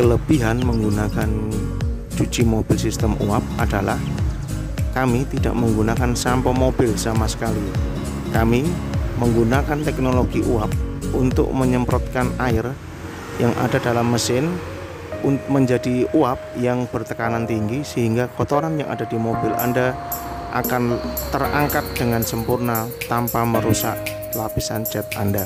kelebihan menggunakan cuci mobil sistem uap adalah kami tidak menggunakan sampo mobil sama sekali. Kami menggunakan teknologi uap untuk menyemprotkan air yang ada dalam mesin menjadi uap yang bertekanan tinggi sehingga kotoran yang ada di mobil Anda akan terangkat dengan sempurna tanpa merusak lapisan cat Anda.